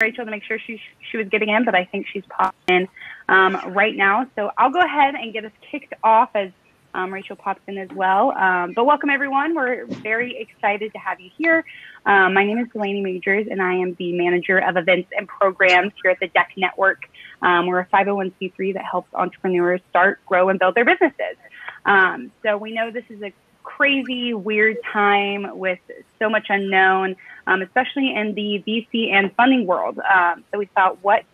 Rachel to make sure she she was getting in, but I think she's popping in um, right now. So I'll go ahead and get us kicked off as um, Rachel pops in as well. Um, but welcome everyone. We're very excited to have you here. Um, my name is Delaney Majors, and I am the manager of events and programs here at the DEC Network. Um, we're a 501c3 that helps entrepreneurs start, grow, and build their businesses. Um, so we know this is a crazy, weird time with so much unknown, um, especially in the VC and funding world. Um, so we thought, what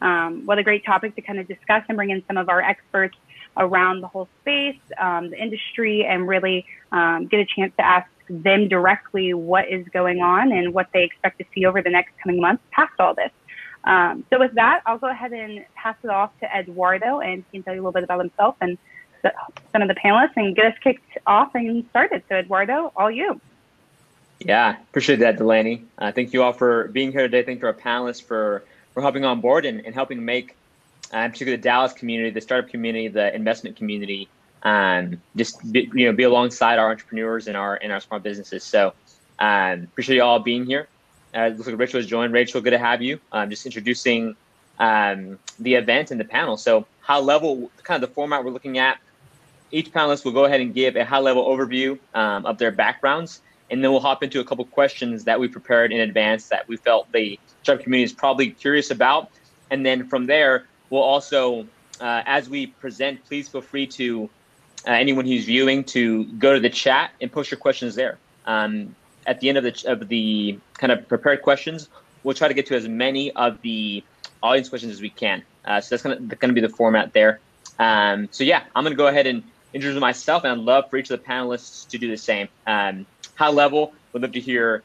um, what a great topic to kind of discuss and bring in some of our experts around the whole space, um, the industry, and really um, get a chance to ask them directly what is going on and what they expect to see over the next coming months past all this. So with that, I'll go ahead and pass it off to Eduardo, and he can tell you a little bit about himself and some of the panelists and get us kicked off and started. So, Eduardo, all you. Yeah, appreciate that, Delaney. Uh, thank you all for being here today. Thank you to our panelists for, for hopping on board and, and helping make, uh, particularly the Dallas community, the startup community, the investment community, um, just be, you know be alongside our entrepreneurs and our and our small businesses. So um, appreciate you all being here. Uh, looks like Rachel has joined. Rachel, good to have you. Um, just introducing um, the event and the panel. So high level, kind of the format we're looking at each panelist will go ahead and give a high level overview um, of their backgrounds, and then we'll hop into a couple questions that we prepared in advance that we felt the startup community is probably curious about. And then from there, we'll also, uh, as we present, please feel free to uh, anyone who's viewing to go to the chat and post your questions there. Um, at the end of the of the kind of prepared questions, we'll try to get to as many of the audience questions as we can. Uh, so that's gonna gonna be the format there. Um, so yeah, I'm gonna go ahead and introduce myself, and I'd love for each of the panelists to do the same. Um, high level, would love to hear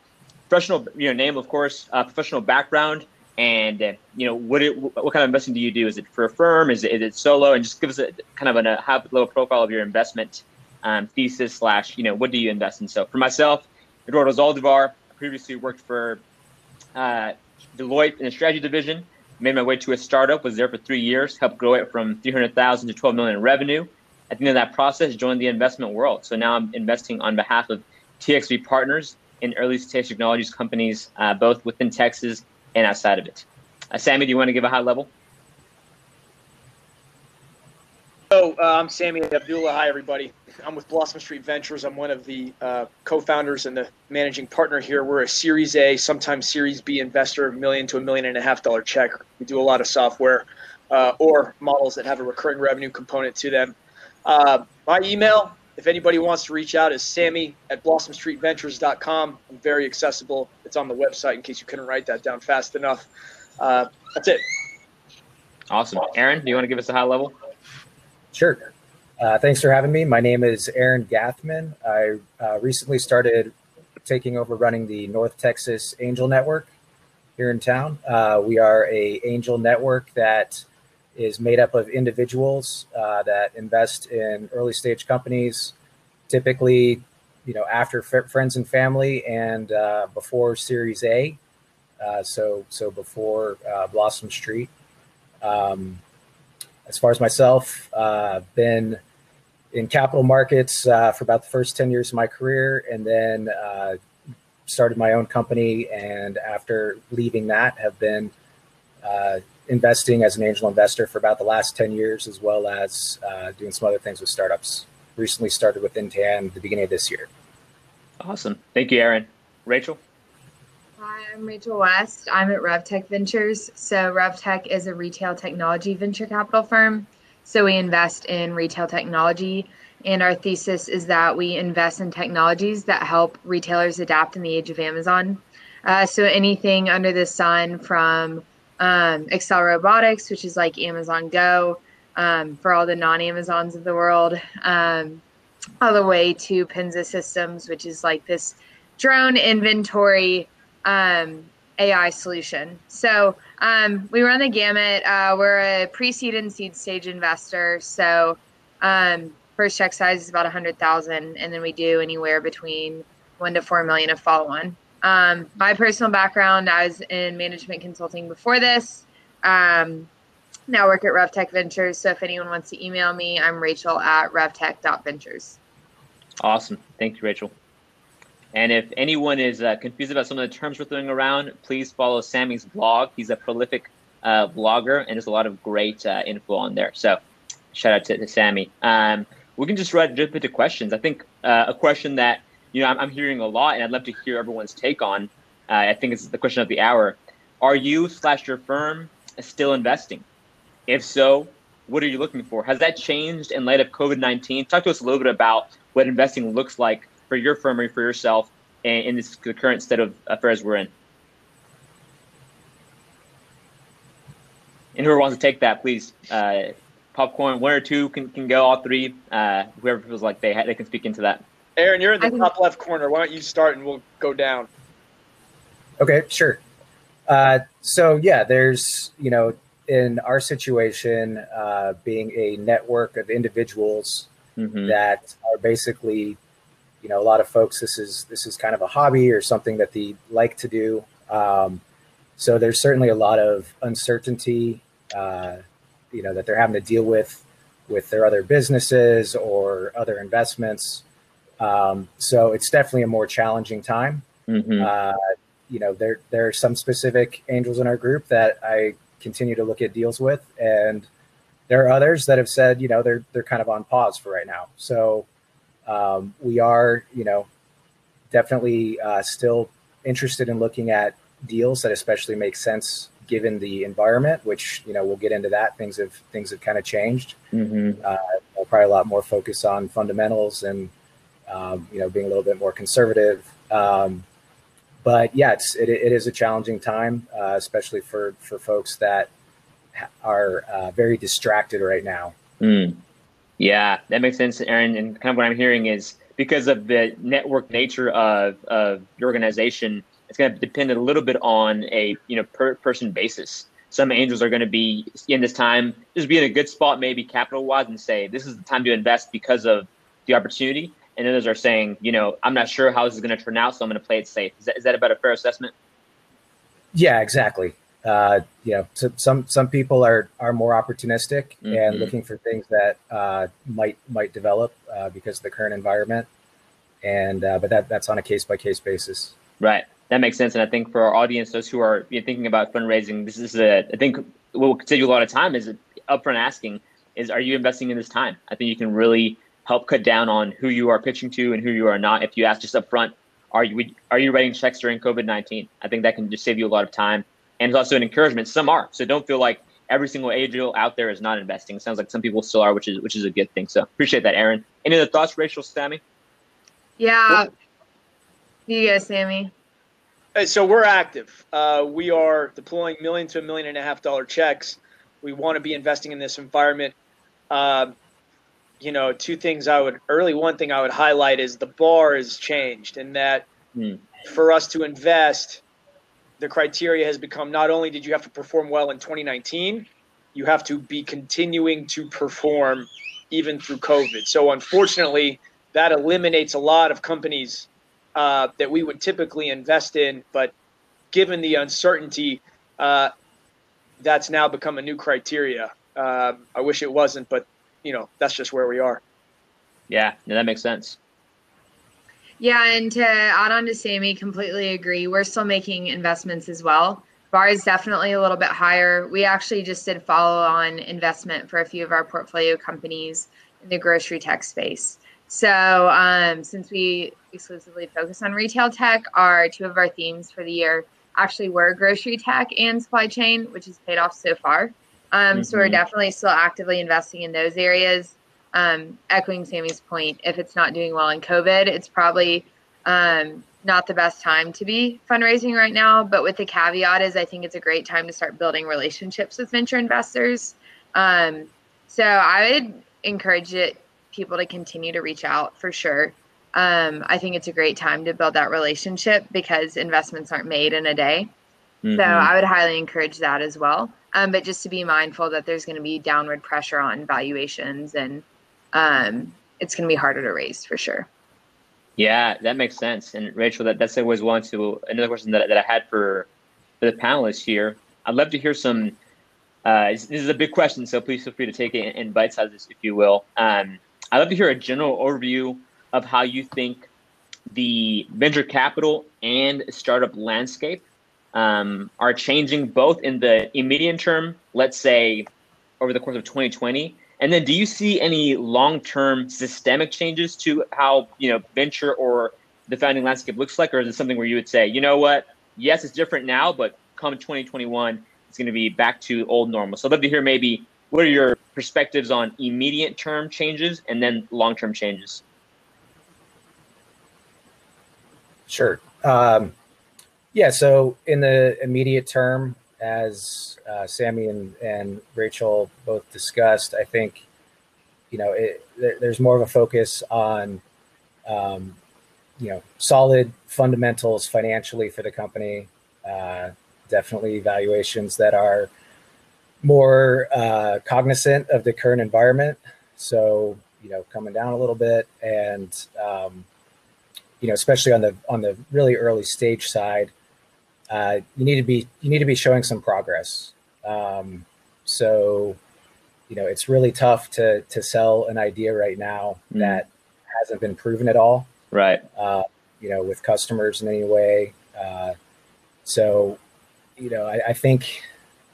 professional, you know, name of course, uh, professional background, and uh, you know, what it, what kind of investing do you do? Is it for a firm? Is it, is it solo? And just give us a kind of a, a high level profile of your investment um, thesis slash, you know, what do you invest in? So for myself, Eduardo Zaldivar, previously worked for uh, Deloitte in the strategy division. Made my way to a startup, was there for three years, helped grow it from 300,000 to 12 million in revenue at the end of that process, joined the investment world. So now I'm investing on behalf of TXV partners in early stage technologies companies, uh, both within Texas and outside of it. Uh, Sammy, do you want to give a high level? So uh, I'm Sammy Abdullah. Hi, everybody. I'm with Blossom Street Ventures. I'm one of the uh, co-founders and the managing partner here. We're a Series A, sometimes Series B investor, million to a million and a half dollar check. We do a lot of software uh, or models that have a recurring revenue component to them. Uh, my email, if anybody wants to reach out, is sammy at blossomstreetventures.com. I'm very accessible. It's on the website in case you couldn't write that down fast enough. Uh, that's it. Awesome. Aaron, do you want to give us a high level? Sure. Uh, thanks for having me. My name is Aaron Gathman. I uh, recently started taking over running the North Texas Angel Network here in town. Uh, we are a angel network that is made up of individuals uh, that invest in early stage companies, typically, you know, after f- friends and family and uh, before Series A. Uh, so, so before uh, Blossom Street. Um, as far as myself, uh, been in capital markets uh, for about the first 10 years of my career and then started my own company. And after leaving that, have been investing as an angel investor for about the last 10 years, as well as uh, doing some other things with startups. Recently started with NTAN the beginning of this year. Awesome. Thank you, Aaron. Rachel? Hi, I'm Rachel West. I'm at RevTech Ventures. So, RevTech is a retail technology venture capital firm. So, we invest in retail technology. And our thesis is that we invest in technologies that help retailers adapt in the age of Amazon. Uh, so, anything under the sun from um, Accel Robotics, which is like Amazon Go um, for all the non Amazons of the world, um, all the way to Pensa Systems, which is like this drone inventory um, AI solution. So um, we run the gamut. Uh, we're a pre seed and seed stage investor. So um, first check size is about 100,000, and then we do anywhere between one to four million of follow on. Um, my personal background, I was in management consulting before this. Um, now work at RevTech Ventures. So if anyone wants to email me, I'm Rachel at revtech.ventures. Awesome. Thank you, Rachel. And if anyone is uh, confused about some of the terms we're throwing around, please follow Sammy's blog. He's a prolific uh, blogger, and there's a lot of great uh, info on there. So shout out to, to Sammy. Um, we can just right, jump into questions. I think uh, a question that you know I'm, I'm, hearing a lot, and I'd love to hear everyone's take on. Uh, I think it's the question of the hour. Are you slash your firm still investing? If so, what are you looking for? Has that changed in light of COVID 19? Talk to us a little bit about what investing looks like for your firm or for yourself in, in this the current state of affairs we're in. And whoever wants to take that, please. Uh, popcorn, one or two can, can go, all three. Uh, whoever feels like they ha- they can speak into that. Aaron, you're in the top left corner. Why don't you start and we'll go down? Okay, sure. Uh, so yeah, there's you know in our situation, uh, being a network of individuals mm-hmm. that are basically, you know, a lot of folks. This is this is kind of a hobby or something that they like to do. Um, so there's certainly a lot of uncertainty, uh, you know, that they're having to deal with with their other businesses or other investments. Um, so it's definitely a more challenging time. Mm-hmm. Uh, you know, there there are some specific angels in our group that I continue to look at deals with, and there are others that have said, you know, they're they're kind of on pause for right now. So um, we are, you know, definitely uh, still interested in looking at deals that especially make sense given the environment. Which you know we'll get into that. Things have things have kind of changed. Mm-hmm. Uh, probably a lot more focus on fundamentals and um, you know being a little bit more conservative. Um, but yeah, it's it, it is a challenging time, uh, especially for for folks that are uh, very distracted right now. Mm. Yeah, that makes sense, Aaron. And kind of what I'm hearing is because of the network nature of of your organization, it's going to depend a little bit on a you know per person basis. Some angels are going to be in this time just be in a good spot, maybe capital wise, and say this is the time to invest because of the opportunity and others are saying, you know, I'm not sure how this is going to turn out, so I'm going to play it safe. Is that, is that about a fair assessment? Yeah, exactly. Uh, you know, so some some people are are more opportunistic mm-hmm. and looking for things that uh, might might develop uh, because of the current environment, and uh, but that that's on a case by case basis. Right, that makes sense. And I think for our audience, those who are you know, thinking about fundraising, this is a I think what will save you a lot of time is upfront asking is are you investing in this time? I think you can really help cut down on who you are pitching to and who you are not. If you ask just up front, are you are you writing checks during COVID nineteen? I think that can just save you a lot of time, and it's also an encouragement. Some are, so don't feel like every single angel out there is not investing. It sounds like some people still are, which is which is a good thing. So appreciate that, Aaron. Any other thoughts, Rachel, Sammy? Yeah, you guys, Sammy. Hey, so we're active. Uh, we are deploying million to a million and a half dollar checks. We want to be investing in this environment. Uh, you know, two things I would early one thing I would highlight is the bar has changed and that mm. for us to invest, the criteria has become not only did you have to perform well in 2019, you have to be continuing to perform even through COVID. So unfortunately, that eliminates a lot of companies uh, that we would typically invest in, but given the uncertainty, uh, that's now become a new criteria. Uh, I wish it wasn't, but you know that's just where we are. Yeah, no, that makes sense. Yeah, and to add on to Sammy, completely agree. We're still making investments as well. Bar is definitely a little bit higher. We actually just did follow on investment for a few of our portfolio companies in the grocery tech space. So, um, since we exclusively focus on retail tech, our two of our themes for the year actually were grocery tech and supply chain, which has paid off so far. Um, mm-hmm. So we're mm-hmm. definitely still actively investing in those areas. Um, echoing Sammy's point, if it's not doing well in COVID, it's probably um, not the best time to be fundraising right now. But with the caveat is, I think it's a great time to start building relationships with venture investors. Um, so I would encourage it, people to continue to reach out for sure. Um, I think it's a great time to build that relationship because investments aren't made in a day. Mm-hmm. So I would highly encourage that as well. Um, but just to be mindful that there's going to be downward pressure on valuations and um, it's going to be harder to raise for sure. Yeah, that makes sense. And Rachel, that, that segues well into another question that, that I had for, for the panelists here. I'd love to hear some. Uh, this is a big question, so please feel free to take it in bite sizes, if you will. Um, I'd love to hear a general overview of how you think the venture capital and startup landscape um, are changing both in the immediate term, let's say over the course of 2020? And then do you see any long-term systemic changes to how, you know, venture or the founding landscape looks like? Or is it something where you would say, you know what, yes, it's different now, but come 2021, it's going to be back to old normal. So I'd love to hear maybe what are your perspectives on immediate term changes and then long-term changes? Sure. Um, yeah. So in the immediate term, as uh, Sammy and, and Rachel both discussed, I think you know it, there, there's more of a focus on um, you know solid fundamentals financially for the company. Uh, definitely valuations that are more uh, cognizant of the current environment. So you know coming down a little bit and um, you know, especially on the on the really early stage side, uh, you need to be you need to be showing some progress. Um, so, you know, it's really tough to to sell an idea right now mm. that hasn't been proven at all. Right. Uh, you know, with customers in any way. Uh, so, you know, I, I, think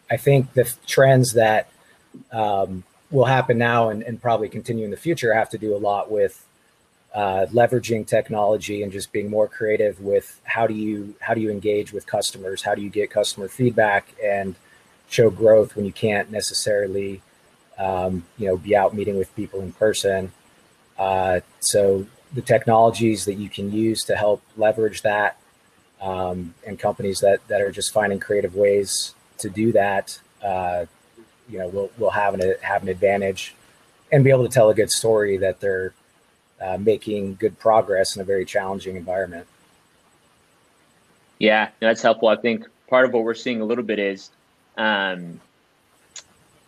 I think the trends that um, will happen now and, and probably continue in the future have to do a lot with uh, leveraging technology and just being more creative with how do you how do you engage with customers? How do you get customer feedback and show growth when you can't necessarily um, you know be out meeting with people in person? Uh, so the technologies that you can use to help leverage that um, and companies that that are just finding creative ways to do that uh, you know will will have an have an advantage and be able to tell a good story that they're uh, making good progress in a very challenging environment. Yeah, that's helpful. I think part of what we're seeing a little bit is um,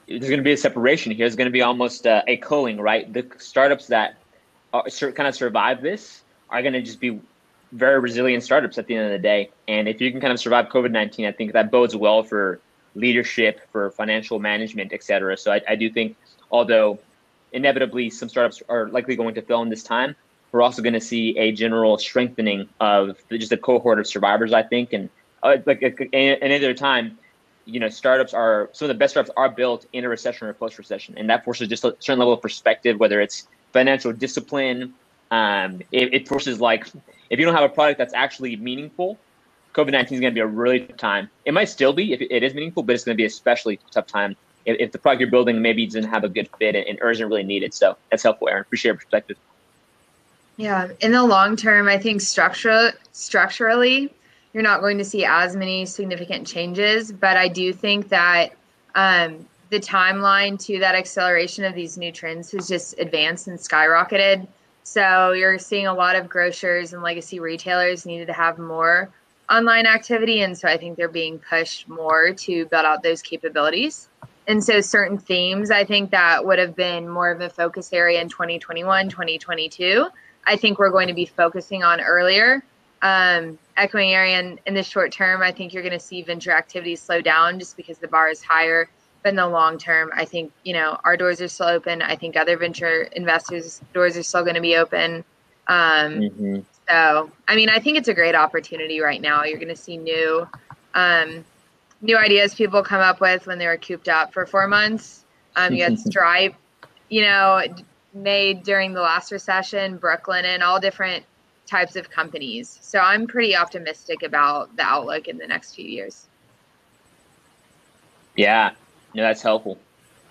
there's going to be a separation here. There's going to be almost uh, a culling, right? The startups that are, kind of survive this are going to just be very resilient startups at the end of the day. And if you can kind of survive COVID 19, I think that bodes well for leadership, for financial management, et cetera. So I, I do think, although inevitably some startups are likely going to fail in this time. We're also going to see a general strengthening of just a cohort of survivors, I think, and uh, like any other time, you know, startups are some of the best startups are built in a recession or post recession, and that forces just a certain level of perspective, whether it's financial discipline. Um, it, it forces like if you don't have a product that's actually meaningful, COVID nineteen is going to be a really tough time. It might still be if it is meaningful, but it's going to be especially tough time if, if the product you're building maybe doesn't have a good fit and, and doesn't really need it. So that's helpful, Aaron. Appreciate your perspective. Yeah, in the long term, I think structurally, you're not going to see as many significant changes, but I do think that um, the timeline to that acceleration of these new trends has just advanced and skyrocketed. So you're seeing a lot of grocers and legacy retailers needed to have more online activity, and so I think they're being pushed more to build out those capabilities and so certain themes i think that would have been more of a focus area in 2021 2022 i think we're going to be focusing on earlier. Um, echoing Aaron in the short term i think you're going to see venture activity slow down just because the bar is higher. But in the long term i think you know our doors are still open. I think other venture investors doors are still going to be open. Um, mm-hmm. so i mean i think it's a great opportunity right now. You're going to see new um, new ideas people come up with when they were cooped up for four months. Um, you had Stripe, you know, made during the last recession, Brooklyn, and all different types of companies. So I'm pretty optimistic about the outlook in the next few years. Yeah, no, that's helpful.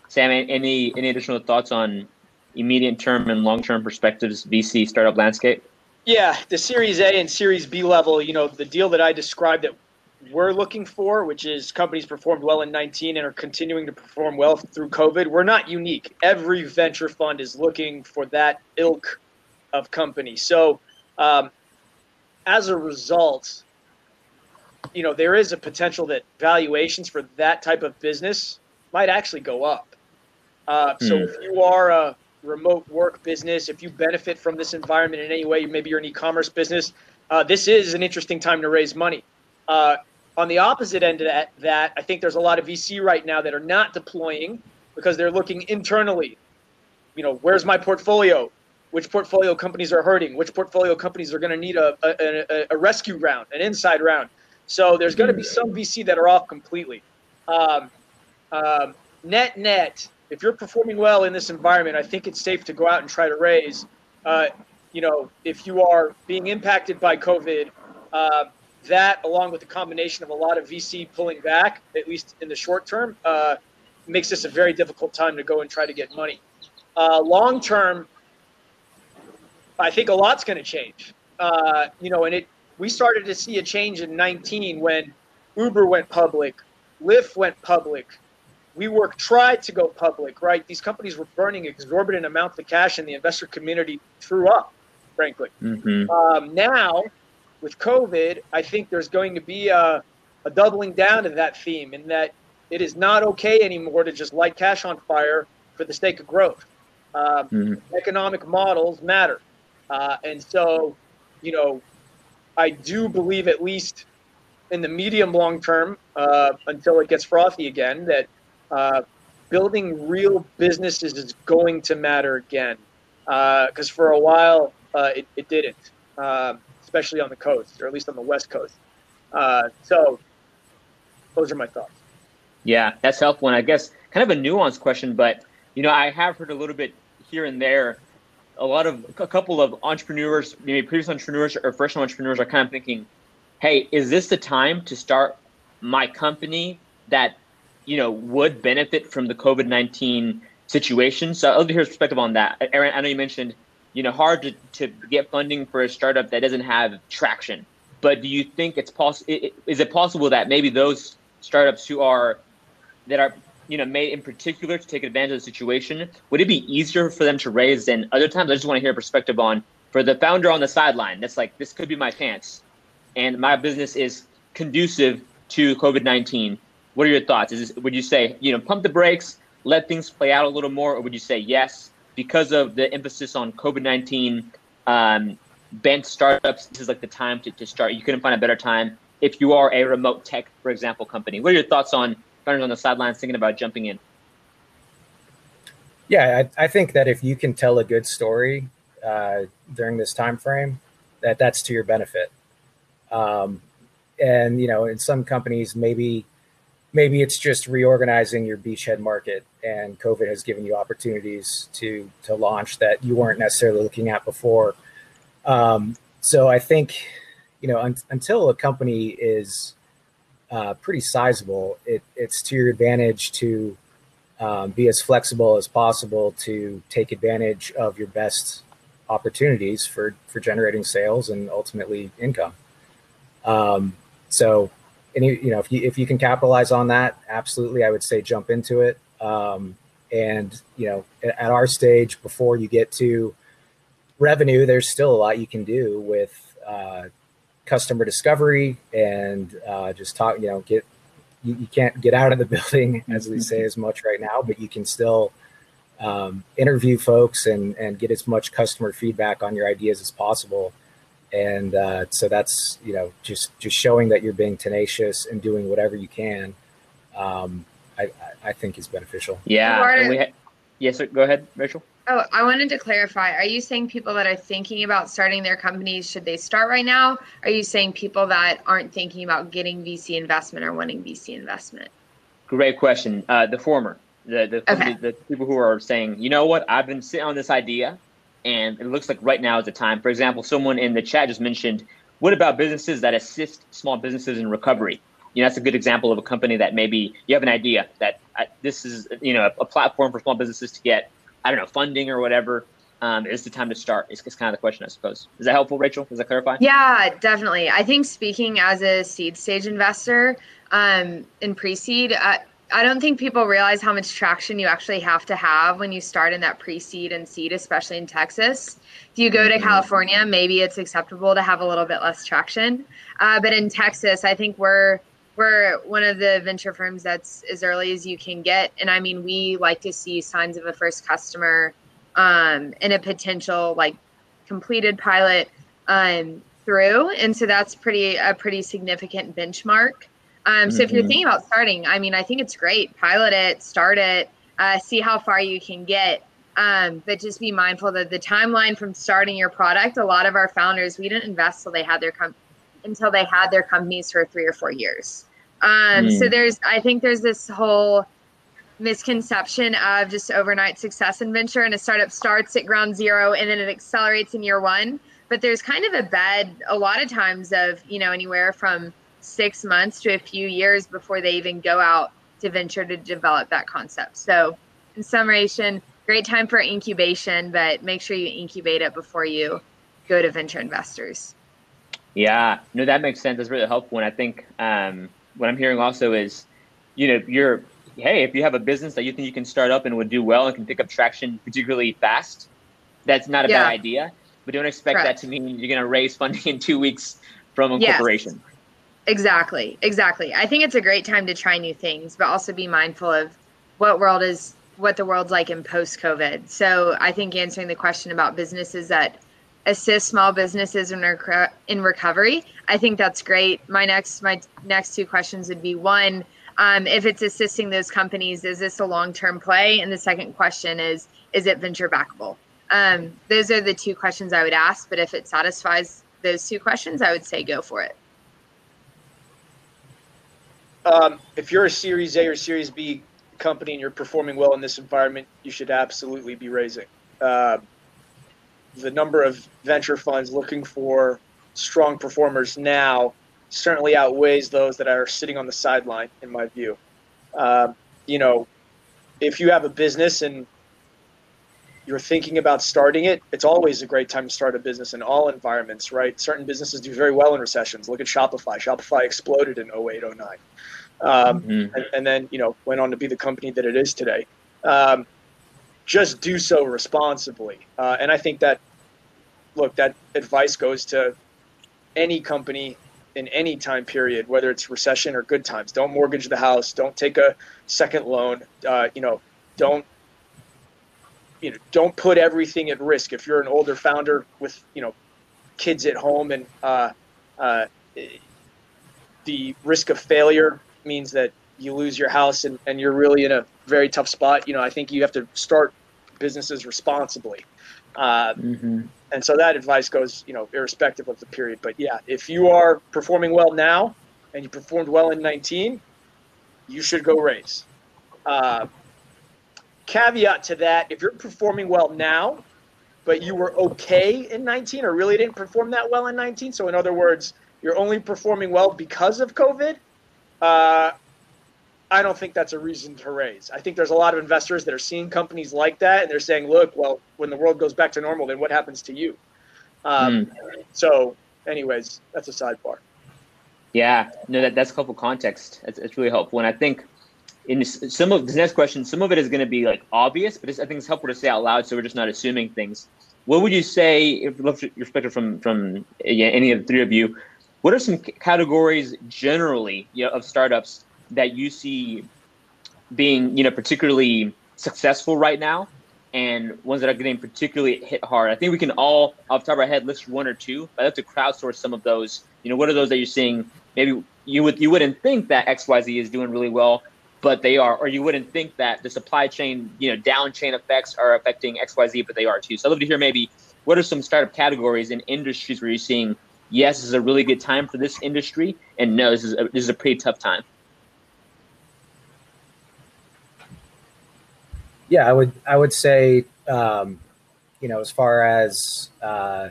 Sam, any any additional thoughts on immediate term and long term perspectives VC startup landscape? Yeah, the Series A and Series B level, you know, the deal that I described that we're looking for, which is companies performed well in 19 and are continuing to perform well through COVID. We're not unique. Every venture fund is looking for that ilk of company. So, um, as a result, you know, there is a potential that valuations for that type of business might actually go up. Uh, So, hmm. if you are a remote work business, if you benefit from this environment in any way, maybe you're an e-commerce business, uh, this is an interesting time to raise money. Uh, on the opposite end of that, that, I think there's a lot of VC right now that are not deploying because they're looking internally. You know, where's my portfolio? which portfolio companies are hurting, which portfolio companies are going to need a, a, a, rescue round, an inside round. So there's going to be some VC that are off completely. Um, um, net net, if you're performing well in this environment, I think it's safe to go out and try to raise. Uh, you know, if you are being impacted by COVID, uh, that along with the combination of a lot of VC pulling back, at least in the short term, uh, makes this a very difficult time to go and try to get money. Uh, long term, I think a lot's going to change. Uh, you know, and it we started to see a change in 19 when Uber went public, Lyft went public, WeWork tried to go public, right? These companies were burning exorbitant amounts of cash, and the investor community threw up, frankly. Mm-hmm. Um, now, with COVID, I think there's going to be a, a doubling down of that theme, in that it is not okay anymore to just light cash on fire for the sake of growth. Uh, mm-hmm. Economic models matter. Uh, and so, you know, I do believe, at least in the medium long term, uh, until it gets frothy again, that uh, building real businesses is going to matter again. Because uh, for a while, uh, it, it, didn't, um, especially on the coast, or at least on the West Coast. Uh, so, those are my thoughts. Yeah, that's helpful. And I guess kind of a nuanced question, but you know, I have heard a little bit here and there. A lot of a couple of entrepreneurs, maybe previous entrepreneurs or first entrepreneurs, are kind of thinking, "Hey, is this the time to start my company that you know would benefit from the COVID nineteen situation?" So I'd love to hear your perspective on that. Aaron, I know you mentioned you know hard to, to get funding for a startup that doesn't have traction, but do you think it's possible? Is it possible that maybe those startups who are that are you know made in particular to take advantage of the situation would it be easier for them to raise than other times? I just want to hear a perspective on for the founder on the sideline that's like this could be my chance. And my business is conducive to covid-19 what are your thoughts? Is this, would you say you know pump the brakes let things play out a little more or would you say yes because of the emphasis on covid-19 um, bent startups this is like the time to, to start you couldn't find a better time if you are a remote tech for example company what are your thoughts on runners on the sidelines thinking about jumping in? Yeah, I, I think that if you can tell a good story uh, during this time frame, that that's to your benefit. Um, and you know, in some companies, maybe maybe it's just reorganizing your beachhead market, and COVID has given you opportunities to to launch that you weren't necessarily looking at before. Um, so I think you know un- until a company is uh, pretty sizable, it, it's to your advantage to um, be as flexible as possible to take advantage of your best opportunities for for generating sales and ultimately income. Um, so, any you know if you if you can capitalize on that, absolutely, I would say jump into it. Um, and you know, at our stage, before you get to revenue, there's still a lot you can do with uh, customer discovery and uh, just talk, you know, get, you, you, can't get out of the building as we say as much right now, but you can still um, interview folks and, and get as much customer feedback on your ideas as possible. And uh, so that's, you know, just, just showing that you're being tenacious and doing whatever you can. Um, I, I think is beneficial. Yeah. we ha- yes, sir. go ahead, Rachel. Oh, I wanted to clarify. Are you saying people that are thinking about starting their companies should they start right now? Are you saying people that aren't thinking about getting VC investment or wanting VC investment? Great question. Uh, the former, the the, okay. the, the people who are saying, you know what, I've been sitting on this idea, and it looks like right now is the time. For example, someone in the chat just mentioned, what about businesses that assist small businesses in recovery? You know, that's a good example of a company that maybe you have an idea that uh, this is, you know, a, a platform for small businesses to get I don't know, funding or whatever, um, is the time to start? Is, kind of the question, I suppose. Is that helpful, Rachel? Does that clarify? Yeah, definitely. I think speaking as a seed stage investor um, in pre-seed, uh, I don't think people realize how much traction you actually have to have when you start in that pre-seed and seed, especially in Texas. If you go to mm-hmm. California, maybe it's acceptable to have a little bit less traction, uh, but in Texas, I think we're we're one of the venture firms that's as early as you can get. And I mean, we like to see signs of a first customer um, and a potential like completed pilot um, through. And so that's pretty a pretty significant benchmark. Um, so if you're mm-hmm. thinking about starting, I mean, I think it's great. Pilot it, start it, uh, see how far you can get. Um, but just be mindful that the timeline from starting your product, a lot of our founders, we didn't invest till they had their com- until they had their companies for three or four years. Um, mm. So there's, I think there's this whole misconception of just overnight success in venture and a startup starts at ground zero and then it accelerates in year one. But there's kind of a bed a lot of times of, you know, anywhere from six months to a few years before they even go out to venture to develop that concept. So in summation, great time for incubation, but make sure you incubate it before you go to venture investors. Yeah, no, that makes sense. That's really helpful. And I think um, what I'm hearing also is, you know, you're, hey, if you have a business that you think you can start up and would do well and can pick up traction particularly fast, that's not a yeah. bad idea. But don't expect Correct. that to mean you're going to raise funding in two weeks from a yes. corporation. Exactly, exactly. I think it's a great time to try new things, but also be mindful of what world is what the world's like in post COVID. So I think answering the question about businesses that assist small businesses in, rec- in recovery, I think that's great. My next my next two questions would be one, um, if it's assisting those companies, is this a long term play? And the second question is, is it venture backable? Um, those are the two questions I would ask. But if it satisfies those two questions, I would say go for it. Um, if you're a Series A or Series B company and you're performing well in this environment, you should absolutely be raising. Uh, the number of venture funds looking for strong performers now certainly outweighs those that are sitting on the sideline, in my view. Uh, you know, if you have a business and you're thinking about starting it, it's always a great time to start a business in all environments, right? Certain businesses do very well in recessions. Look at Shopify. Shopify exploded in 08, 09 um, mm-hmm. and, and, then you know went on to be the company that it is today. Um, just do so responsibly, uh, and I think that look that advice goes to any company in any time period, whether it's recession or good times. Don't mortgage the house. Don't take a second loan. Uh, you know, don't you know, don't put everything at risk. If you're an older founder with you know kids at home and uh, uh, the risk of failure means that you lose your house and, and you're really in a very tough spot. You know, I think you have to start businesses responsibly. Uh, mm-hmm. And so that advice goes, you know, irrespective of the period. But yeah, if you are performing well now and you performed well in 19, you should go raise. Uh, caveat to that, if you're performing well now, but you were okay in 19 or really didn't perform that well in 19, so in other words, you're only performing well because of COVID, uh, I don't think that's a reason to raise. I think there's a lot of investors that are seeing companies like that and they're saying, look, well, when the world goes back to normal, then what happens to you? Um, mm. So, anyways, that's a sidebar. Yeah, no, that, that's helpful context. It's, it's really helpful. And I think in some of this next question, some of it is going to be like obvious, but I think it's helpful to say out loud so we're just not assuming things. What would you say, if you love your perspective from from yeah, any of the three of you, what are some categories generally you know, of startups that you see being, you know, particularly successful right now, and ones that are getting particularly hit hard? I think we can all, off the top of our head, list one or two. I'd have to crowdsource some of those. You know, what are those that you're seeing? Maybe you would you wouldn't think that X Y Z is doing really well, but they are, or you wouldn't think that the supply chain, you know, down chain effects are affecting X Y Z, but they are too. So I'd love to hear maybe what are some startup categories and industries where you're seeing yes, this is a really good time for this industry, and no, this is a, this is a pretty tough time. Yeah, I would I would say um, you know as far as uh,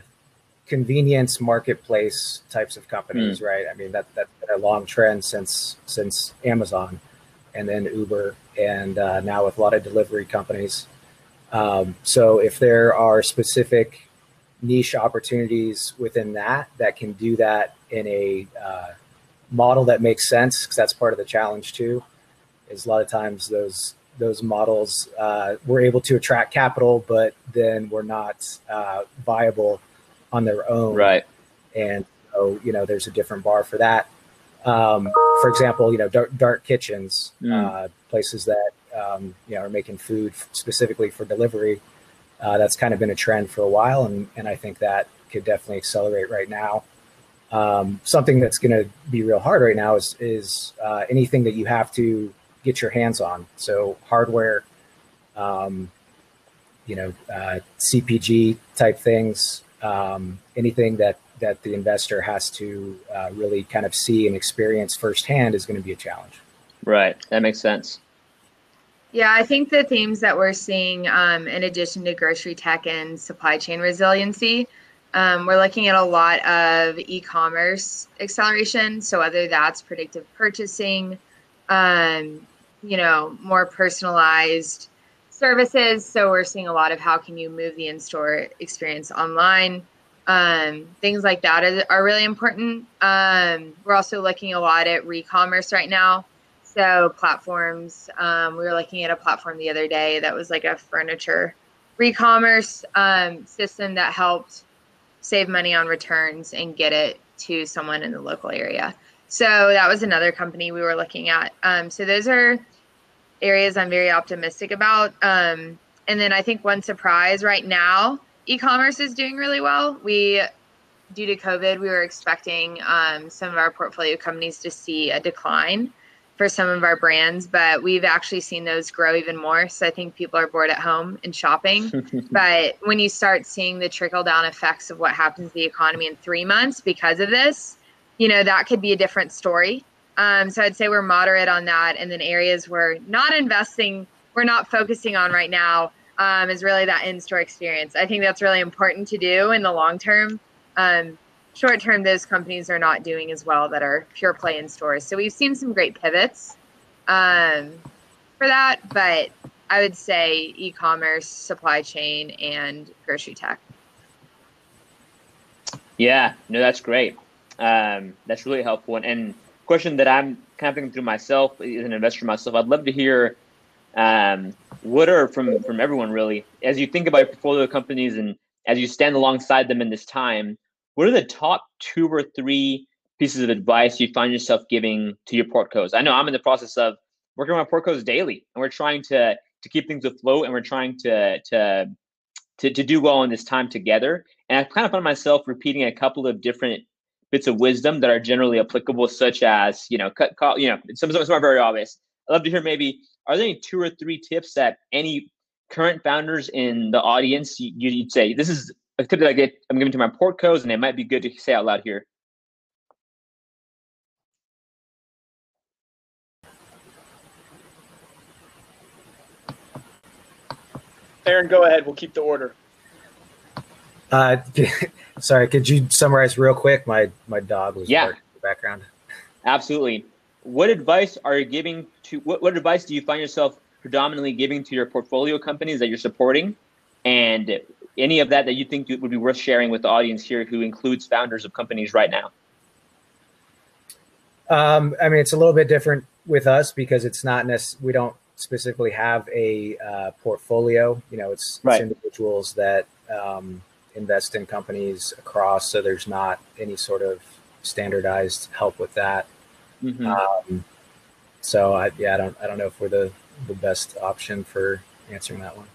convenience marketplace types of companies, mm. right? I mean that that's been a long trend since since Amazon, and then Uber, and uh, now with a lot of delivery companies. Um, so if there are specific niche opportunities within that that can do that in a uh, model that makes sense because that's part of the challenge too is a lot of times those those models uh, were able to attract capital but then were not uh, viable on their own. Right. And so you know there's a different bar for that. Um, for example you know dark, dark kitchens mm. places that um, you know are making food specifically for delivery uh, that's kind of been a trend for a while, and and I think that could definitely accelerate right now. Um, something that's going to be real hard right now is is uh, anything that you have to get your hands on. So hardware, um, you know, uh, CPG type things, um, anything that that the investor has to uh, really kind of see and experience firsthand is going to be a challenge. Right, that makes sense. Yeah, I think the themes that we're seeing, um, in addition to grocery tech and supply chain resiliency, um, we're looking at a lot of e-commerce acceleration. So whether that's predictive purchasing, um, you know, more personalized services. So we're seeing a lot of how can you move the in-store experience online. Um, things like that are really important. Um, we're also looking a lot at re-commerce right now. So platforms, um, we were looking at a platform the other day that was like a furniture re-commerce um, system that helped save money on returns and get it to someone in the local area. So that was another company we were looking at. Um, so those are areas I'm very optimistic about. Um, and then I think one surprise right now, e-commerce is doing really well. We, due to COVID, we were expecting um, some of our portfolio companies to see a decline for some of our brands, but we've actually seen those grow even more. So I think people are bored at home and shopping. but when you start seeing the trickle down effects of what happens to the economy in three months because of this, you know, that could be a different story. Um, so I'd say we're moderate on that. And then areas we're not investing, we're not focusing on right now um, is really that in store experience. I think that's really important to do in the long term. Um, short term, those companies are not doing as well that are pure play in stores. So we've seen some great pivots um, for that, but I would say e commerce, supply chain, and grocery tech. Yeah, no, that's great. Um, that's really helpful. And, and question that I'm kind of thinking through myself as an investor myself, I'd love to hear um, what are from from everyone really as you think about your portfolio companies and as you stand alongside them in this time what are the top two or three pieces of advice you find yourself giving to your portcos? I know I'm in the process of working on my portcos daily, and we're trying to to keep things afloat, and we're trying to to to, to do well in this time together. And I kind of find myself repeating a couple of different bits of wisdom that are generally applicable, such as you know, cut, call, you know, some of some are very obvious. I'd love to hear maybe are there any two or three tips that any current founders in the audience you'd say this is a tip that I get, I'm giving to my portcos, and it might be good to say out loud here. Aaron, go ahead. We'll keep the order. Uh, sorry, could you summarize real quick? My my dog was yeah. in the background. Absolutely. What advice are you giving to? What, what advice do you find yourself predominantly giving to your portfolio companies that you're supporting? And any of that that you think would be worth sharing with the audience here who includes founders of companies right now? Um, I mean, it's a little bit different with us because it's not necessarily, we don't specifically have a uh, portfolio. You know, it's, right. it's individuals that um, invest in companies across, so there's not any sort of standardized help with that. Mm-hmm. Um, so I, yeah, I don't, I don't know if we're the, the best option for answering that one.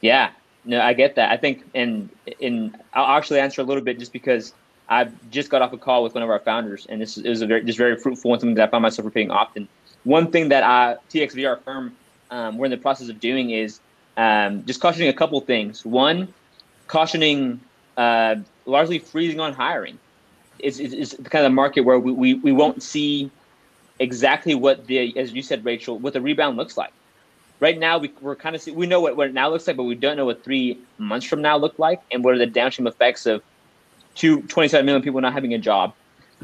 Yeah, no, I get that. I think, and in I'll actually answer a little bit just because I've just got off a call with one of our founders, and this is a very just very fruitful and something that I find myself repeating often. One thing that I, TXV, our firm, um, we're in the process of doing is um, just cautioning a couple things. One, cautioning uh, largely freezing on hiring. Is is the kind of market where we, we, we won't see exactly what the, as you said, Rachel, what the rebound looks like right now we, we're kind of we know what, what it now looks like, but we don't know what three months from now look like, and what are the downstream effects of two, 27 million people not having a job.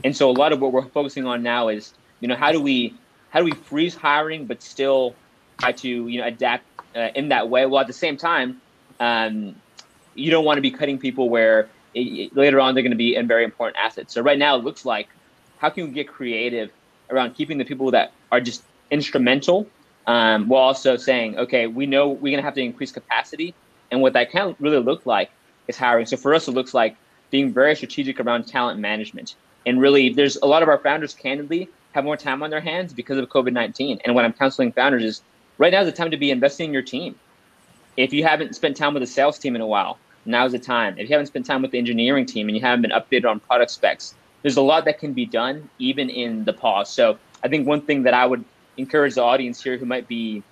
And so a lot of what we're focusing on now is, you know, how do we how do we freeze hiring but still try to you know adapt uh, in that way? while at the same time, um, you don't want to be cutting people where it, later on they're going to be a very important asset. So right now it looks like how can we get creative around keeping the people that are just instrumental um, while also saying, okay, we know we're going to have to increase capacity. And what that can really look like is hiring. So for us, it looks like being very strategic around talent management. And really, there's a lot of our founders, candidly, have more time on their hands because of COVID 19. And what I'm counseling founders is right now is the time to be investing in your team. If you haven't spent time with the sales team in a while, now's the time. If you haven't spent time with the engineering team and you haven't been updated on product specs, there's a lot that can be done even in the pause. So I think one thing that I would encourage the audience here who might be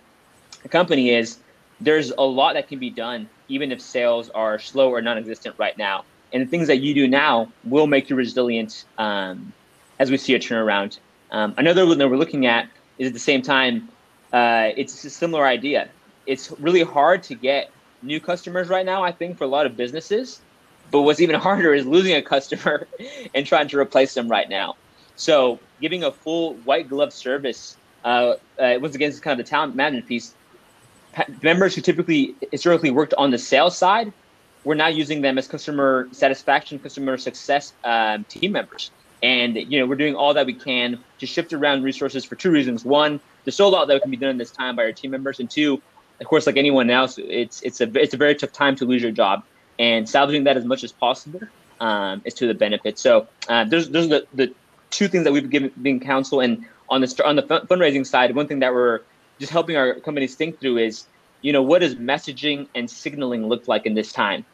a company is there's a lot that can be done, even if sales are slow or non-existent right now. And the things that you do now will make you resilient um, as we see a turnaround. Um, another one that we're looking at is at the same time, uh, it's a similar idea. It's really hard to get new customers right now, I think, for a lot of businesses. But what's even harder is losing a customer and trying to replace them right now. So giving a full white glove service, uh, uh, once again, kind of the talent management piece. members who typically historically worked on the sales side, we're now using them as customer satisfaction, customer success um, team members. And you know, we're doing all that we can to shift around resources for two reasons. One, there's a lot that can be done in this time by our team members, and two, of course, like anyone else, it's it's a it's a very tough time to lose your job, and salvaging that as much as possible um, is to the benefit. So uh, there's there's the, the two things that we've given been counsel, and on the on the fundraising side, one thing that we're just helping our companies think through is, you know, what does messaging and signaling look like in this time?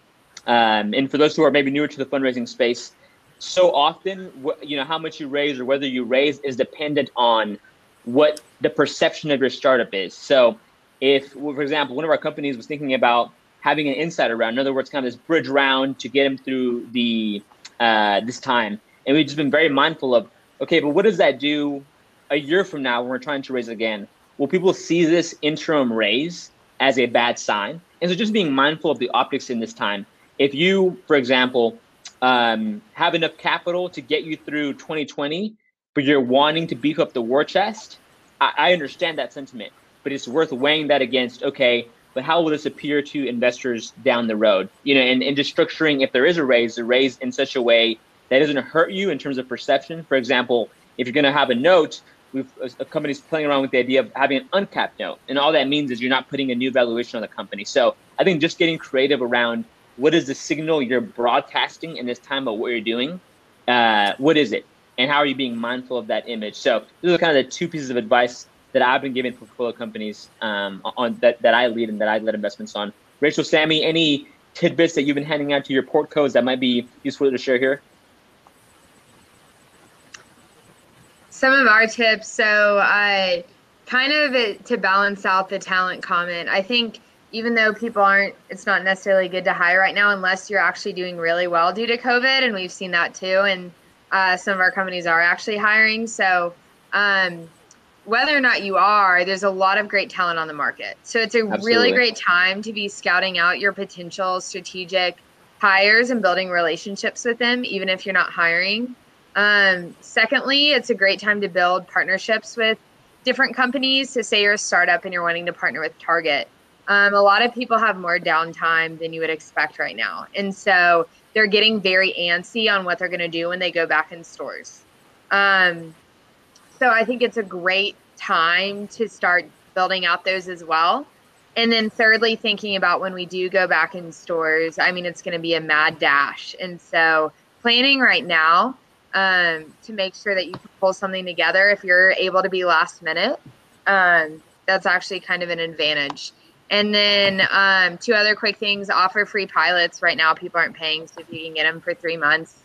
Um, and for those who are maybe newer to the fundraising space, so often, you know, how much you raise or whether you raise is dependent on what the perception of your startup is. So if, for example, one of our companies was thinking about having an insider round, in other words, kind of this bridge round to get them through the uh, this time, and we've just been very mindful of, okay, but what does that do a year from now when we're trying to raise again? Will people see this interim raise as a bad sign? And so just being mindful of the optics in this time. If you, for example, um, have enough capital to get you through 2020, but you're wanting to beef up the war chest, I, I understand that sentiment but it's worth weighing that against okay but how will this appear to investors down the road you know and, and just structuring if there is a raise a raise in such a way that doesn't hurt you in terms of perception for example if you're going to have a note we've a company's playing around with the idea of having an uncapped note and all that means is you're not putting a new valuation on the company so i think just getting creative around what is the signal you're broadcasting in this time of what you're doing uh, what is it and how are you being mindful of that image so those are kind of the two pieces of advice that I've been giving portfolio companies um, on that, that I lead and that I led investments on. Rachel, Sammy, any tidbits that you've been handing out to your portcos that might be useful to share here? Some of our tips. So I kind of to balance out the talent comment. I think even though people aren't, it's not necessarily good to hire right now unless you're actually doing really well due to COVID, and we've seen that too. And uh, some of our companies are actually hiring. So um, whether or not you are, there's a lot of great talent on the market. So it's a Absolutely. really great time to be scouting out your potential strategic hires and building relationships with them, even if you're not hiring. Um, secondly, it's a great time to build partnerships with different companies. So, say you're a startup and you're wanting to partner with Target. Um, a lot of people have more downtime than you would expect right now. And so they're getting very antsy on what they're going to do when they go back in stores. Um, so I think it's a great time to start building out those as well. And then thirdly, thinking about when we do go back in stores, I mean, it's going to be a mad dash. And so planning right now um, to make sure that you can pull something together if you're able to be last minute, um, that's actually kind of an advantage. And then um, two other quick things offer free pilots. Right now, people aren't paying. So if you can get them for three months,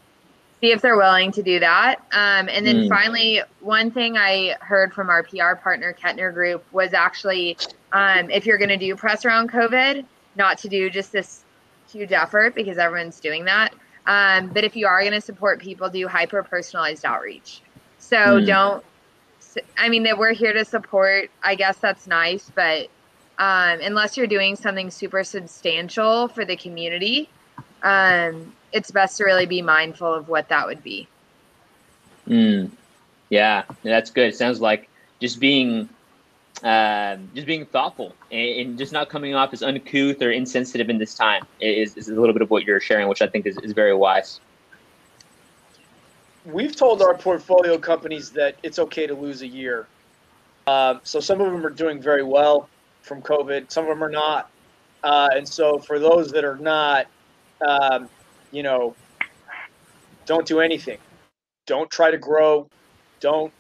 see if they're willing to do that. Um, and then mm. finally, one thing I heard from our PR partner, Kettner Group, was actually um, if you're going to do press around COVID, not to do just this huge effort because everyone's doing that. Um, but if you are going to support people, do hyper personalized outreach. So mm. don't, I mean, that we're here to support, I guess that's nice, but um, unless you're doing something super substantial for the community, um, it's best to really be mindful of what that would be. Mm. Yeah, that's good. It sounds like just being uh, just being thoughtful and, and, just not coming off as uncouth or insensitive in this time is, is a little bit of what you're sharing, which I think is, is very wise. We've told our portfolio companies that it's okay to lose a year. Uh, so some of them are doing very well from COVID, some of them are not. Uh, and so for those that are not, um, you know, don't do anything. Don't try to grow. Don't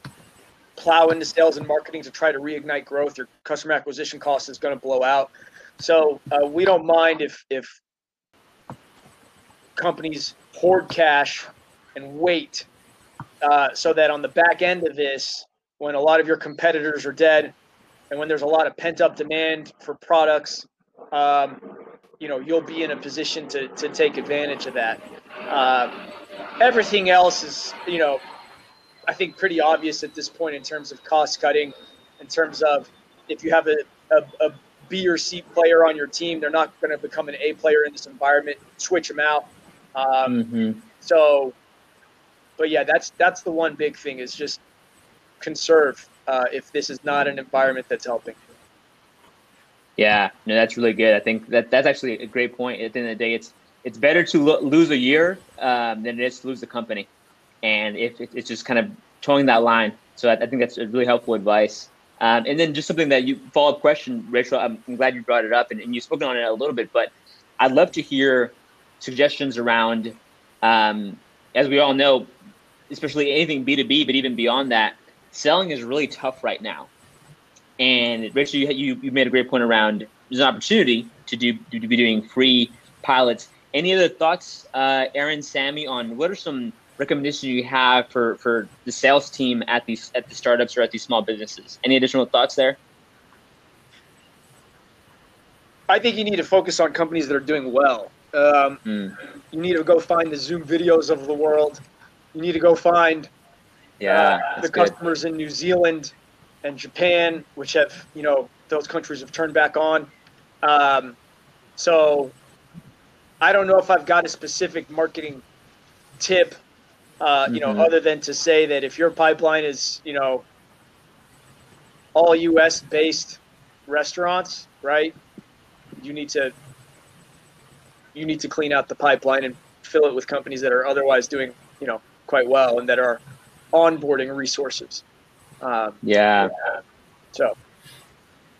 plow into sales and marketing to try to reignite growth. Your customer acquisition cost is going to blow out. So uh, we don't mind if if companies hoard cash and wait, uh, so that on the back end of this, when a lot of your competitors are dead, and when there's a lot of pent up demand for products um, you know, you'll be in a position to, to take advantage of that. Uh, everything else is, you know, I think pretty obvious at this point in terms of cost cutting, in terms of if you have a, a, a B or C player on your team, they're not going to become an A player in this environment. Switch them out. Um, mm-hmm. So, but yeah, that's that's the one big thing is just conserve uh, if this is not an environment that's helping. Yeah, no, that's really good. I think that that's actually a great point. At the end of the day, it's it's better to lo- lose a year um, than it is to lose the company, and if it's just kind of towing that line. So I, think that's really helpful advice. Um, and then just something that you follow up question, Rachel. I'm, I'm, glad you brought it up, and, and you've spoken on it a little bit, but I'd love to hear suggestions around, um, as we all know, especially anything B2B, but even beyond that, selling is really tough right now. And Rachel, you, you, you made a great point around there's an opportunity to do to be doing free pilots. Any other thoughts, uh, Aaron, Sammy, on what are some recommendations you have for, for the sales team at these at the startups or at these small businesses? Any additional thoughts there? I think you need to focus on companies that are doing well. Um, mm. You need to go find the Zoom videos of the world. You need to go find yeah, uh, the customers good. in New Zealand and Japan, which have you know those countries have turned back on. Um, so I don't know if I've got a specific marketing tip, uh, you mm-hmm. know, other than to say that if your pipeline is you know all U.S. based restaurants, right? You need to you need to clean out the pipeline and fill it with companies that are otherwise doing you know quite well and that are onboarding resources. Um, yeah. So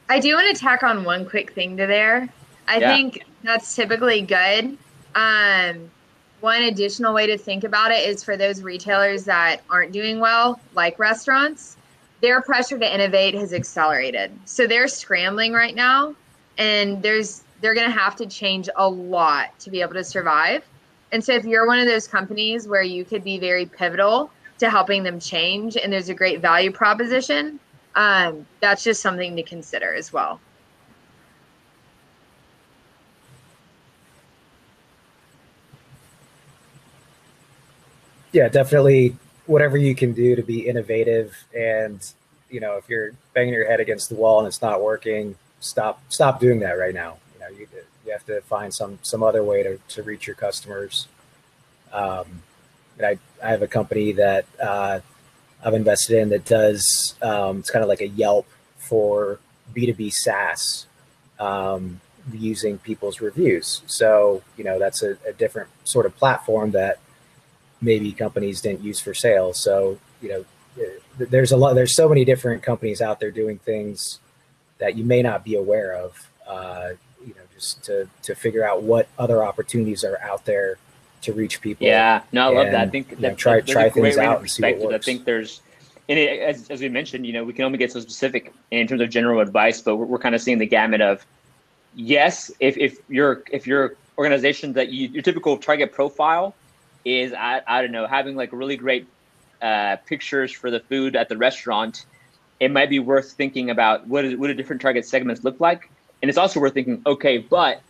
I do want to tack on one quick thing to there. I yeah. think that's typically good. Um, one additional way to think about it is for those retailers that aren't doing well, like restaurants, their pressure to innovate has accelerated. So they're scrambling right now, and there's they're going to have to change a lot to be able to survive. And so if you're one of those companies where you could be very pivotal to helping them change and there's a great value proposition, um, that's just something to consider as well. Yeah, definitely whatever you can do to be innovative and you know if you're banging your head against the wall and it's not working stop stop doing that right now you know you, you have to find some some other way to, to reach your customers um, I, I have a company that uh, I've invested in that does um, it's kind of like a Yelp for B2B SaaS um, using people's reviews. So, you know, that's a, a, different sort of platform that maybe companies didn't use for sales. So, you know, there's a lot, there's so many different companies out there doing things that you may not be aware of, uh, you know, just to, to figure out what other opportunities are out there to reach people. Yeah, no, I love that. I think that, know, try try things out and see what works. I think there's, and it, as, as we mentioned, you know, we can only get so specific in terms of general advice, but we're, we're kind of seeing the gamut of, yes, if if your if your organization that you, your typical target profile is I, I don't know having like really great uh, pictures for the food at the restaurant, it might be worth thinking about what is what do different target segments look like, and it's also worth thinking, okay, but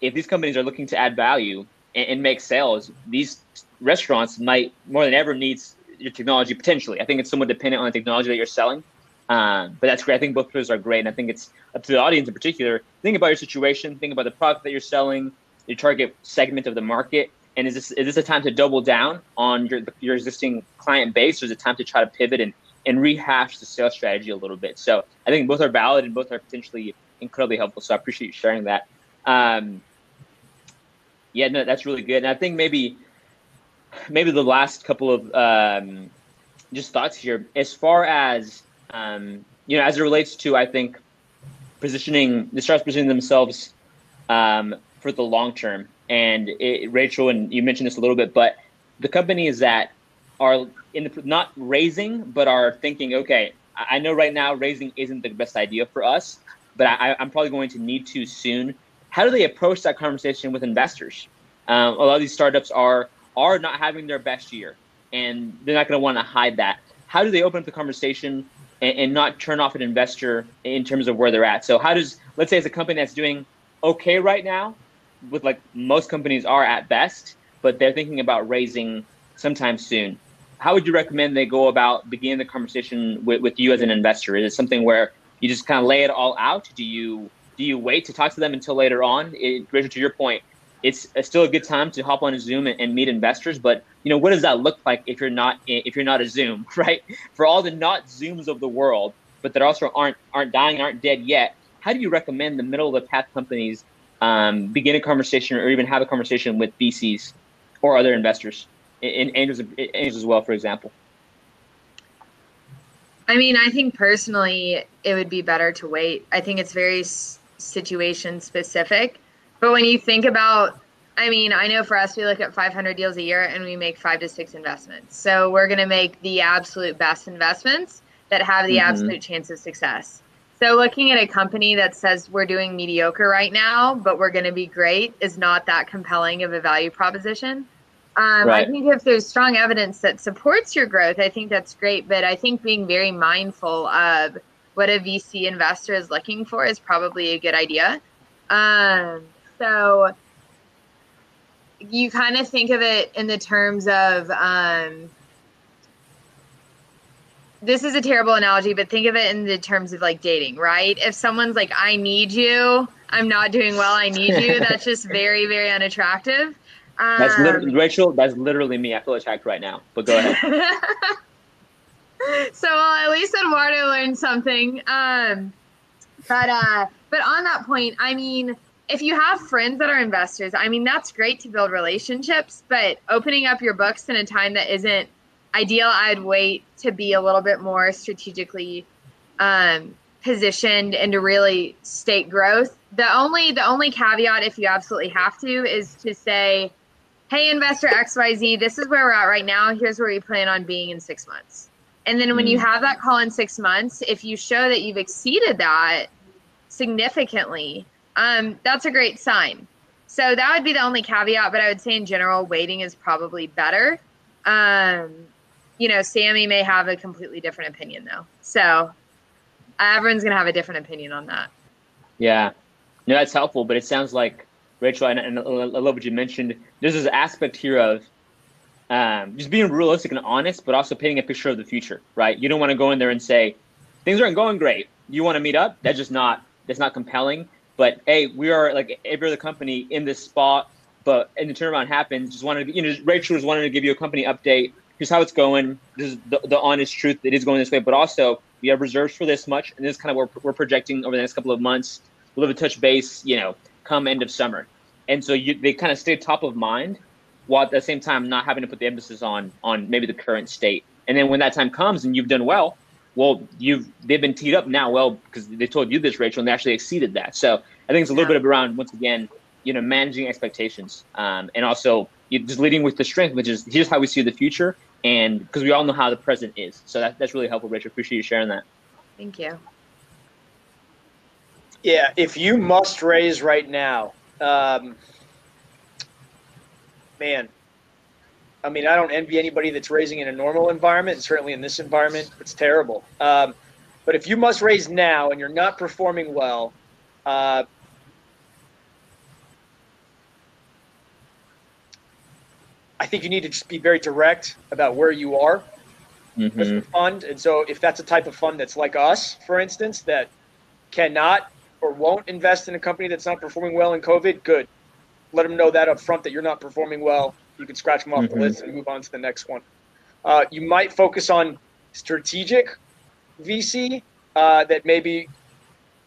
if these companies are looking to add value and, and make sales, these restaurants might more than ever needs your technology potentially. I think it's somewhat dependent on the technology that you're selling. Um, but that's great. I think both those are great. And I think it's up to the audience in particular. Think about your situation, think about the product that you're selling, your target segment of the market. And is this is this a time to double down on your your existing client base, or is it time to try to pivot and, and rehash the sales strategy a little bit? So I think both are valid and both are potentially incredibly helpful. So I appreciate you sharing that. Um, yeah, no, that's really good. And I think maybe maybe the last couple of um, just thoughts here, as far as um, you know, as it relates to, I think positioning the stars positioning themselves um, for the long term. And it, Rachel, and you mentioned this a little bit, but the companies that are in the not raising, but are thinking, okay, I know right now raising isn't the best idea for us, but I, I'm probably going to need to soon how do they approach that conversation with investors? Um, a lot of these startups are are not having their best year, and they're not going to want to hide that. How do they open up the conversation and, and, not turn off an investor in terms of where they're at? So, how does let's say it's a company that's doing okay right now, with like most companies are at best, but they're thinking about raising sometime soon. How would you recommend they go about beginning the conversation with, with you as an investor? Is it something where you just kind of lay it all out? Do you do you wait to talk to them until later on? It, Richard, to your point, it's, it's still a good time to hop on a Zoom and, and, meet investors. But you know, what does that look like if you're not if you're not a Zoom, right? For all the not Zooms of the world, but that also aren't aren't dying, aren't dead yet. How do you recommend the middle of the path companies um, begin a conversation or even have a conversation with VCs or other investors, in angels, angels as well, for example? I mean, I think personally, it would be better to wait. I think it's very situation specific. But when you think about, I mean, I know for us, we look at 500 deals a year and we make five to six investments. So we're going to make the absolute best investments that have the mm-hmm. absolute chance of success. So looking at a company that says we're doing mediocre right now, but we're going to be great is not that compelling of a value proposition. Um, right. I think if there's strong evidence that supports your growth, I think that's great. But I think being very mindful of what a VC investor is looking for is probably a good idea. Um, so you kind of think of it in the terms of um, this is a terrible analogy, but think of it in the terms of like dating, right? If someone's like, I need you, I'm not doing well, I need you, that's just very, very unattractive. Um, that's literally, Rachel, that's literally me. I feel attacked right now, but go ahead. so well, at least Eduardo learned something. Um, but uh, but on that point, I mean, if you have friends that are investors, I mean, that's great to build relationships. But opening up your books in a time that isn't ideal, I'd wait to be a little bit more strategically um, positioned and to really state growth. The only the only caveat, if you absolutely have to, is to say, "Hey, investor X Y Z, this is where we're at right now. Here's where we plan on being in six months." And then when mm. you have that call in six months, if you show that you've exceeded that significantly, um, that's a great sign. So that would be the only caveat, but I would say in general, waiting is probably better. Um, you know, Sammy may have a completely different opinion though. So everyone's to have a different opinion on that. Yeah. No, that's helpful, but it sounds like Rachel, and, and I love what you mentioned. There's this aspect here of um, just being realistic and honest, but also painting a picture of the future, right? You don't want to go in there and say things aren't going great. You want to meet up? That's just not that's not compelling. But hey, we are like every other company in this spot. But and the turnaround happens. Just wanted to, you know, Rachel was wanting to give you a company update. Here's how it's going. This is the, the honest truth. It is going this way. But also, we have reserves for this much, and this is kind of what we're projecting over the next couple of months. We'll have a touch base, you know, come end of summer. And so you, they kind of stay top of mind while at the same time not having to put the emphasis on on maybe the current state. And then when that time comes and you've done well, well, you've they've been teed up now well because they told you this, Rachel, and they actually exceeded that. So I think it's a little yeah. bit around once again, you know, managing expectations, um, and also just leading with the strength, which is here's how we see the future, and because we all know how the present is. So that, that's really helpful, Rachel. Appreciate you sharing that. Thank you. Yeah, if you must raise right now, um, man, I mean, I don't envy anybody that's raising in a normal environment. And certainly in this environment, it's terrible. Um, but if you must raise now and you're not performing well, uh, I think you need to just be very direct about where you are mm-hmm. with the fund. And so, if that's a type of fund that's like us, for instance, that cannot or won't invest in a company that's not performing well in COVID, good let them know that up front that you're not performing well. You can scratch them off mm-hmm. the list and move on to the next one. Uh, you might focus on strategic VC uh, that maybe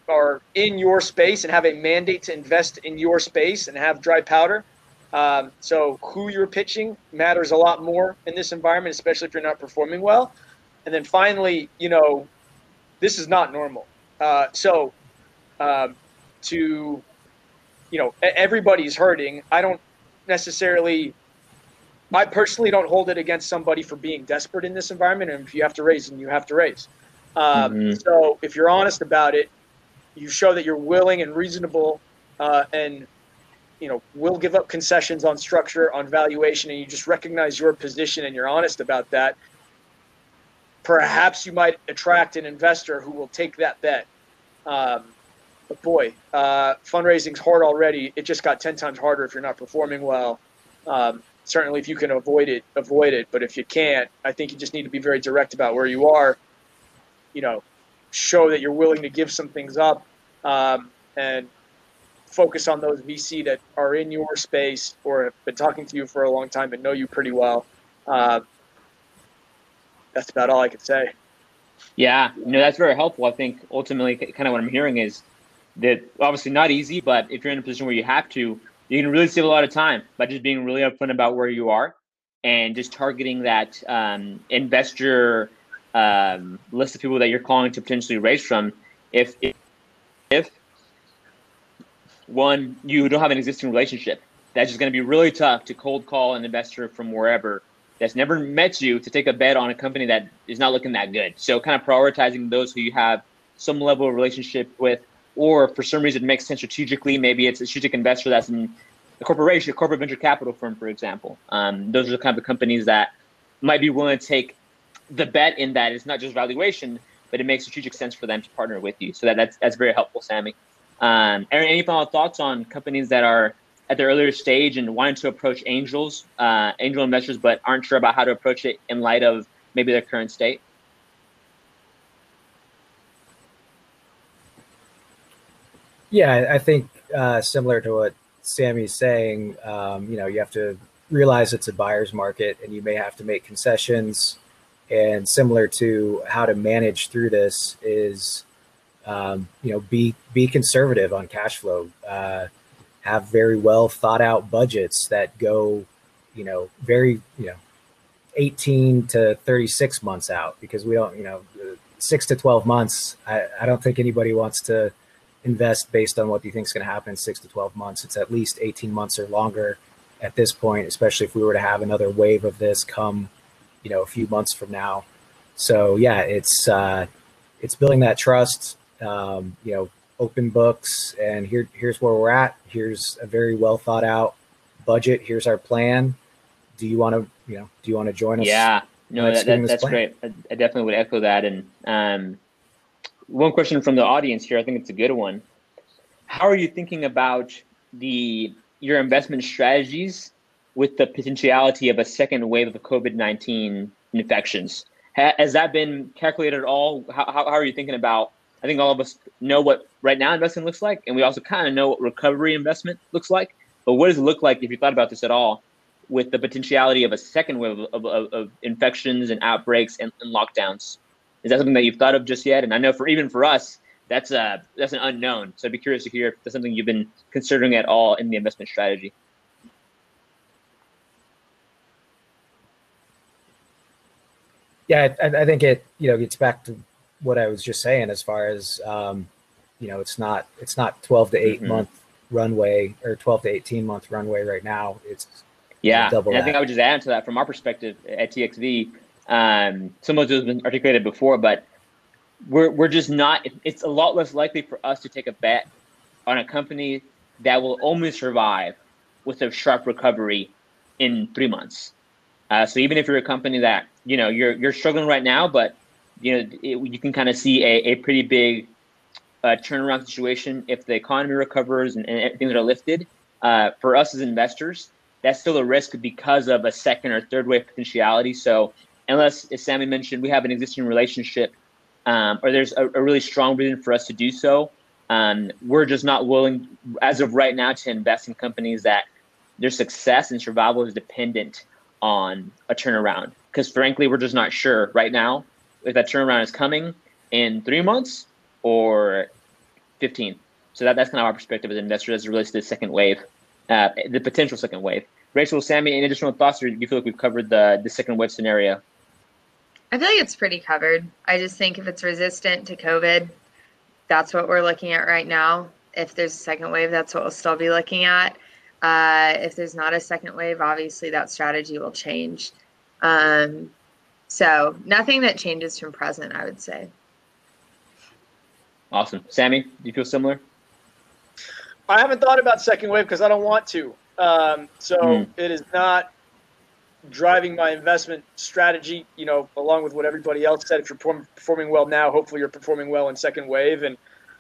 are in your space and have a mandate to invest in your space and have dry powder. Um, so who you're pitching matters a lot more in this environment, especially if you're not performing well. And then finally, you know, this is not normal. Uh, so um, to you know everybody's hurting. I don't necessarily. I personally don't hold it against somebody for being desperate in this environment, and if you have to raise, then you have to raise. Um, mm-hmm. So if you're honest about it, you show that you're willing and reasonable, uh, and you know will give up concessions on structure, on valuation, and you just recognize your position and you're honest about that. Perhaps you might attract an investor who will take that bet. Um, But boy, uh, fundraising's hard already. It just got ten times harder if you're not performing well. Um, certainly, if you can avoid it, avoid it. But if you can't, I think you just need to be very direct about where you are. You know, show that you're willing to give some things up, um, and focus on those VC that are in your space or have been talking to you for a long time and know you pretty well. Uh, that's about all I can say. Yeah, know that's very helpful. I think ultimately, kind of what I'm hearing is that obviously not easy, but if you're in a position where you have to, you can really save a lot of time by just being really upfront about where you are and just targeting that um, investor um, list of people that you're calling to potentially raise from. If if, if one you don't have an existing relationship, that's just going to be really tough to cold call an investor from wherever that's never met you to take a bet on a company that is not looking that good. So kind of prioritizing those who you have some level of relationship with, or for some reason it makes sense strategically. Maybe it's a strategic investor that's in a corporation, a corporate venture capital firm, for example. Um, those are the kind of companies that might be willing to take the bet in that it's not just valuation, but it makes strategic sense for them to partner with you. So that, that's that's very helpful, Sammy. Um, Aaron, any final thoughts on companies that are at the earlier stage and wanting to approach angels, uh, angel investors, but aren't sure about how to approach it in light of maybe their current state? Yeah, I think uh, similar to what Sammy's saying, um, you know, you have to realize it's a buyer's market and you may have to make concessions. And similar to how to manage through this is, um, you know, be be conservative on cash flow. Uh, have very well thought out budgets that go, you know, very, you know, 18 to 36 months out because we don't, you know, six to 12 months. I, I don't think anybody wants to invest based on what you think is going to happen six to 12 months. It's at least 18 months or longer at this point, especially if we were to have another wave of this come, you know, a few months from now. So yeah, it's, uh, it's building that trust, um, you know, open books and here here's where we're at. Here's a very well thought out budget. Here's our plan. Do you want to you know do you want to join us? Yeah. No that, that, that's great. I, I, definitely would echo that. And um, one question from the audience here i think it's a good one. How are you thinking about the your investment strategies with the potentiality of a second wave of the covid-19 infections? Has that been calculated at all? How, how, how are you thinking about I think all of us know what right now investing looks like, and we also kind of know what recovery investment looks like. But what does it look like if you thought about this at all, with the potentiality of a second wave of, of, of infections and outbreaks and, and, lockdowns? Is that something that you've thought of just yet? And I know for even for us, that's a that's an unknown. So I'd be curious to hear if that's something you've been considering at all in the investment strategy. Yeah, I, I think it you know gets back to what I was just saying as far as um, you know, it's not it's not 12 to 8 mm-hmm. month runway or 12 to 18 month runway right now. It's yeah. and I think I would just add to that from our perspective at TXV. Um, some of those have been articulated before, but we're we're just not. It's a lot less likely for us to take a bet on a company that will only survive with a sharp recovery in three months. Uh, so even if you're a company that you know you're you're struggling right now, but you know, it, you can kind of see a, a pretty big uh, turnaround situation if the economy recovers and, and things are lifted. Uh, for us as investors, that's still a risk because of a second or third wave potentiality. So, unless, as Sammy mentioned, we have an existing relationship um, or there's a, a, really strong reason for us to do so, um, we're just not willing, as of right now, to invest in companies that their success and survival is dependent on a turnaround. Because frankly, we're just not sure right now if that turnaround is coming in three months or 15. So that, that's kind of our perspective as investors as it relates to the second wave, uh, the potential second wave. Rachel, Sammy, any additional thoughts, or do you feel like we've covered the, the second wave scenario? I feel like it's pretty covered. I just think if it's resistant to COVID, that's what we're looking at right now. If there's a second wave, that's what we'll still be looking at. Uh, if there's not a second wave, obviously that strategy will change. Um, so nothing that changes from present, I would say. Awesome. Sammy, do you feel similar? I haven't thought about second wave because I don't want to. Um, so mm. it is not driving my investment strategy, you know, along with what everybody else said. If you're performing well now, hopefully you're performing well in second wave. And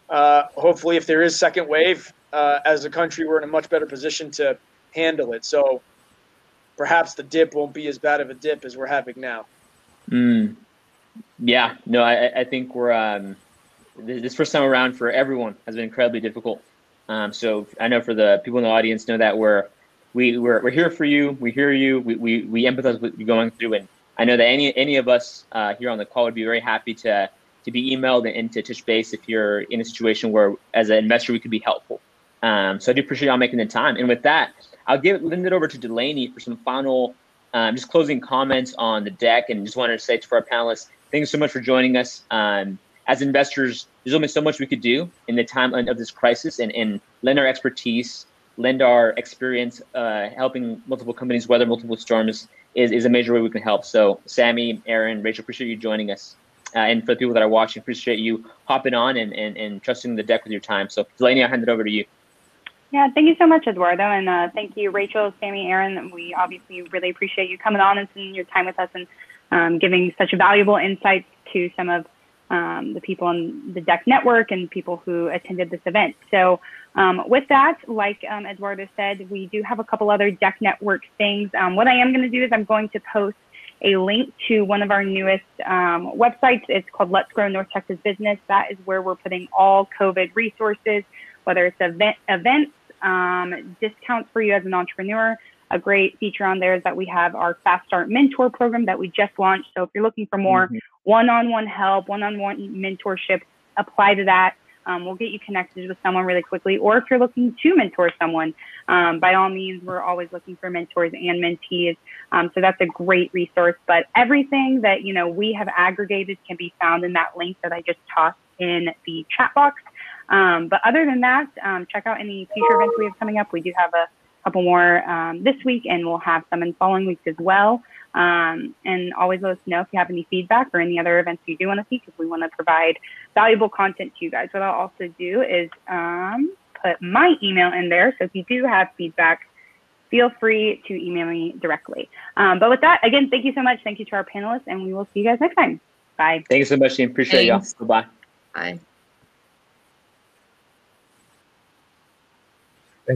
uh, hopefully, if there is second wave, uh, as a country, we're in a much better position to handle it. So perhaps the dip won't be as bad of a dip as we're having now. Mm. Yeah, no, I, I think we're um, this first time around for everyone has been incredibly difficult. Um, so I know for the people in the audience know that we're we we're, we're here for you. We hear you. We, we, we empathize with you going through, and I know that any any of us uh, here on the call would be very happy to to be emailed and to touch base if you're in a situation where, as an investor, we could be helpful. Um, so I do appreciate y'all making the time. And with that, I'll give lend it over to Delaney for some final, um, just closing comments on the DEC, and just wanted to say to our panelists, thanks so much for joining us. Um, as investors, there's only so much we could do in the time of this crisis, and, and lend our expertise, lend our experience, uh, helping multiple companies weather multiple storms is, is a major way we can help. So, Sammy, Aaron, Rachel, appreciate you joining us. Uh, and for the people that are watching, appreciate you hopping on and, and, and trusting the DEC with your time. So, Delaney, I'll hand it over to you. Yeah, thank you so much, Eduardo, and uh, thank you, Rachel, Sammy, Aaron. We obviously really appreciate you coming on and spending your time with us and um, giving such valuable insights to some of um, the people on the DEC Network and people who attended this event. So, um, with that, like um, Eduardo said, we do have a couple other DEC Network things. Um, what I am going to do is I'm going to post a link to one of our newest um, websites. It's called Let's Grow North Texas Business. That is where we're putting all COVID resources, whether it's event, events, um, discounts for you as an entrepreneur. A great feature on there is that we have our Fast Start Mentor program that we just launched. So if you're looking for more mm-hmm. one-on-one help, one-on-one mentorship, apply to that. Um, we'll get you connected with someone really quickly. Or if you're looking to mentor someone, um, by all means, we're always looking for mentors and mentees. Um, so that's a great resource. But everything that you know we have aggregated can be found in that link that I just tossed in the chat box. Um, but other than that, um, check out any future events we have coming up. We do have a couple more um, this week, and we'll have some in following weeks as well. Um, and always let us know if you have any feedback or any other events you do want to see, because we want to provide valuable content to you guys. What I'll also do is um, put my email in there. So if you do have feedback, feel free to email me directly. Um, but with that, again, thank you so much. Thank you to our panelists, and we will see you guys next time. Bye. Thank you so much, team. Appreciate y'all. Goodbye. Bye.